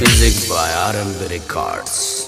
Music by RMB Records.